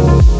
You.